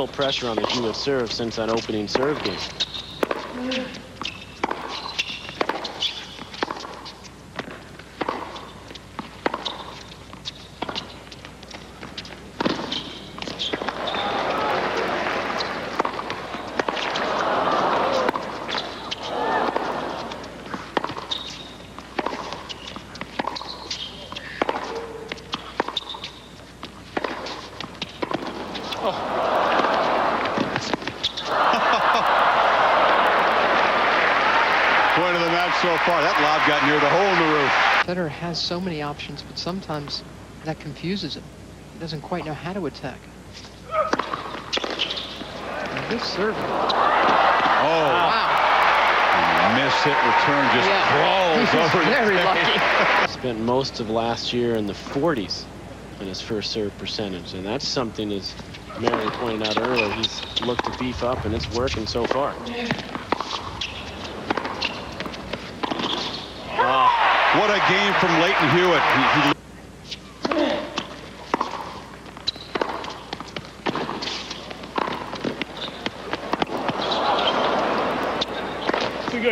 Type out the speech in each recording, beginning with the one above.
little pressure on the Hewitt serve since that opening serve game. Point of the match so far. That lob got near the hole in the roof. Federer has so many options, but sometimes that confuses him. He doesn't quite know how to attack. And this serve. Oh, Wow. miss hit return just Yeah. crawls over the very tape. lucky. Spent most of last year in the 40s in his first serve percentage, and that's something, as Mary pointed out earlier, he's looked to beef up, and it's working so far. What a game from Lleyton Hewitt. He, he he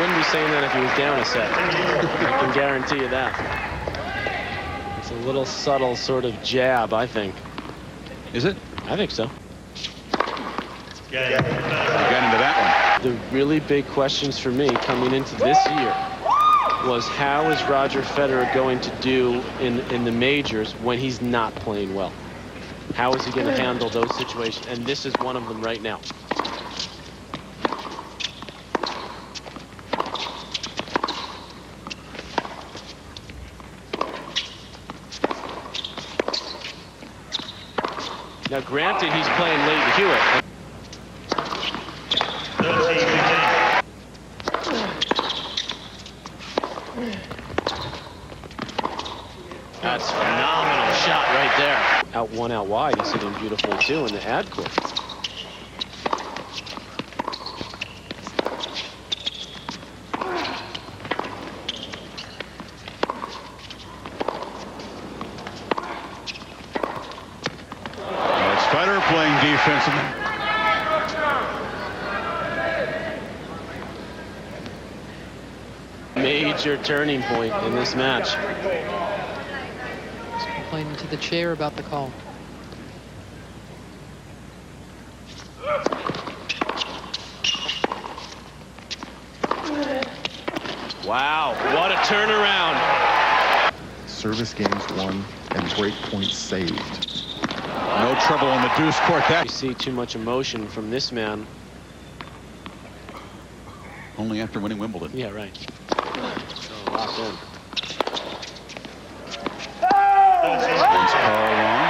wouldn't be saying that if he was down a set. I can guarantee you that. It's a little subtle sort of jab, I think. Is it? I think so. Got into that The really big questions for me coming into this year was how is Roger Federer going to do in, in the majors when he's not playing well? How is he going to hmm. handle those situations? And this is one of them right now. Now, granted, he's playing Lleyton Hewitt. That's a phenomenal shot right there. Out one, out wide. He's hitting beautiful too in the ad court. Playing defense. Major turning point in this match. He's complaining to the chair about the call. Wow, what a turnaround. Service games won and break points saved. No trouble on the deuce court. You That see too much emotion from this man. only after winning Wimbledon. Yeah, right. So locked in. Against Carl Long.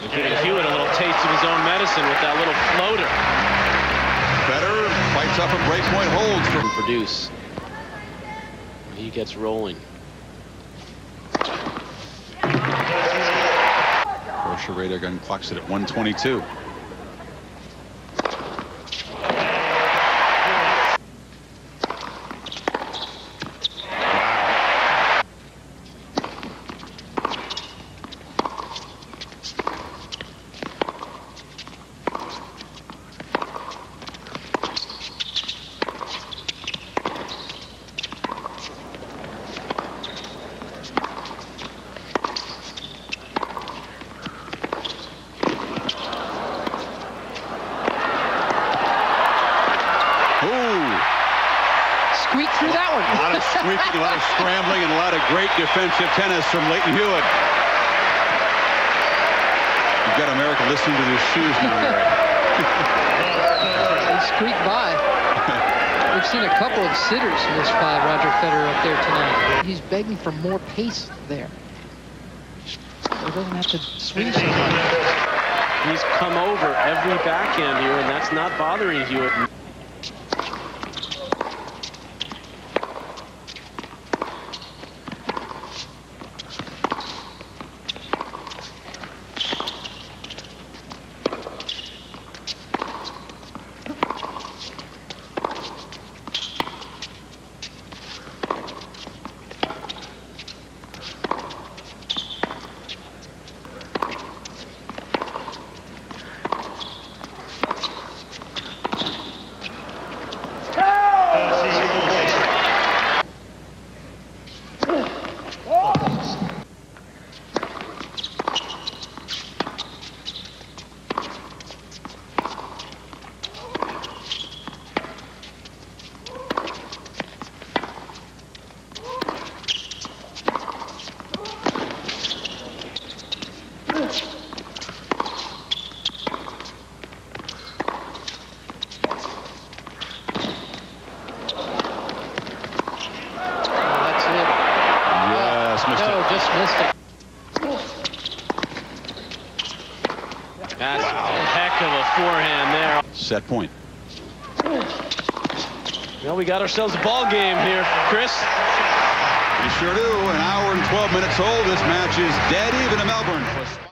They're giving Hewitt a little taste of his own medicine with that little floater. Federer fights up a breakpoint holds for to produce. He gets rolling. Porsche radar gun clocks it at 122. Ooh, Squeak through that a lot one. of squeaking, a lot of scrambling, and a lot of great defensive tennis from Lleyton Hewitt. You've got America listening to their shoes now, Mary. they squeak by. We've seen a couple of sitters miss by Roger Federer up there tonight. He's begging for more pace there. He doesn't have to swing so much. He's come over every backhand here, and that's not bothering Hewitt. That's wow. a heck of a forehand there. Set point. Well, we got ourselves a ball game here, Chris. We sure do. An hour and 12 minutes old. This match is dead even in Melbourne.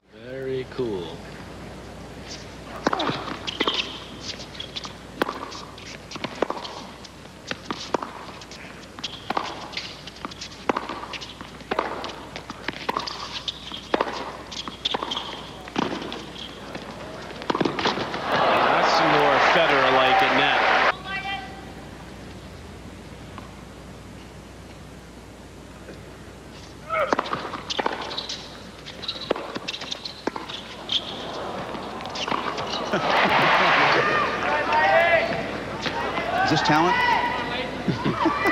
Is this talent?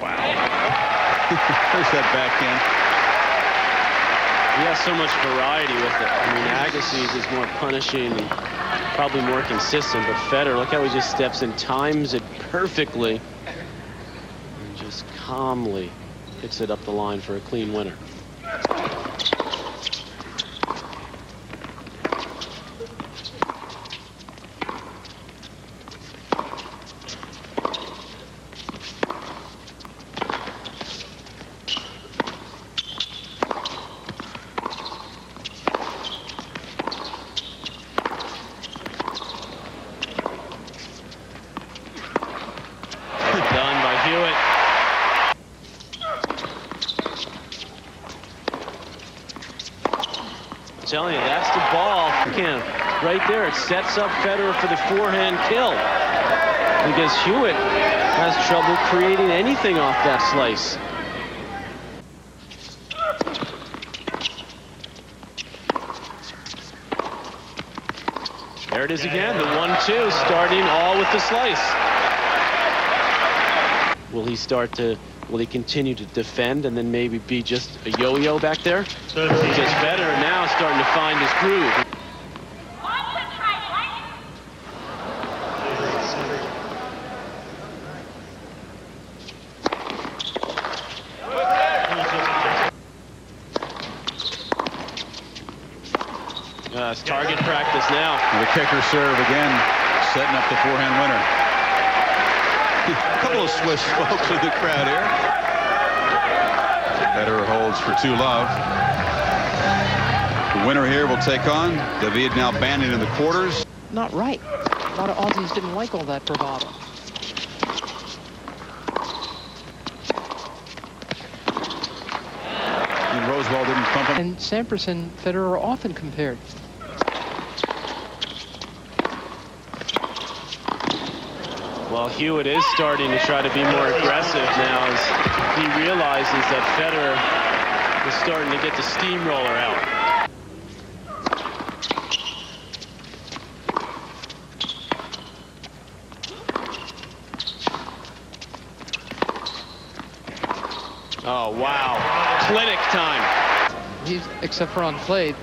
Wow. There's that backhand. He has so much variety with it. I mean, Agassi is more punishing and probably more consistent, but Federer, look how he just steps in, times it perfectly, and just calmly hits it up the line for a clean winner. Done by Hewitt. I'm telling you, that's the ball. Kim, right there, it sets up Federer for the forehand kill. Because Hewitt has trouble creating anything off that slice. There it is again, the one-two, starting all with the slice. Will he start to, will he continue to defend and then maybe be just a yo-yo back there? Because Federer now starting to find his groove. Uh, target practice now. The kicker serve again, setting up the forehand winner. Couple of Swiss folks in the crowd here. Federer holds for two love. The winner here will take on David Nalbandian in the quarters. Not right. A lot of Aussies didn't like all that bravado. And Rosewall didn't pump him. And Sampras and Federer are often compared. Well, Hewitt is starting to try to be more aggressive now as he realizes that Federer is starting to get the steamroller out. Oh, wow. Clinic time. He's, except for on clay,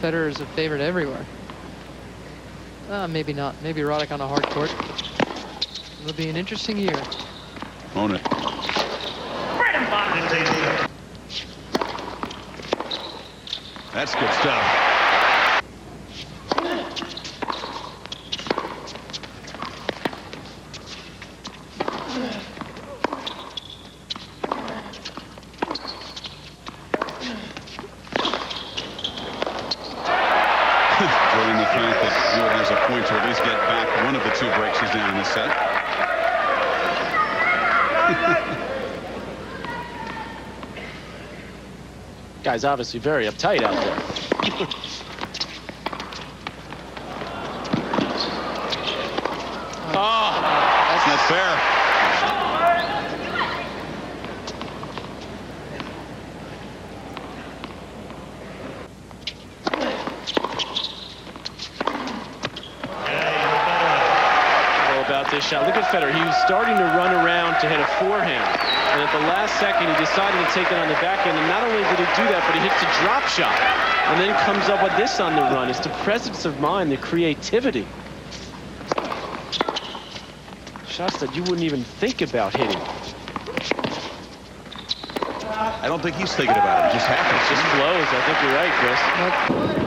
Federer is a favorite everywhere. Uh, maybe not. Maybe Roddick on a hard court. It'll be an interesting year. Own it. That's good stuff. Enjoying the fact that Hewitt has a point to at least get back one of the two breaks he's down in this set. Guy's obviously very uptight out there. oh, That's not fair. know about this shot. Look at Federer. He was starting to run around to hit a forehand. And at the last second, he decided to take it on the backhand. And not only did he do that, but he hits the drop shot. And then comes up with this on the run. It's the presence of mind, the creativity. Shots that you wouldn't even think about hitting. I don't think he's thinking about it. It just happens. It just flows. I think you're right, Chris. But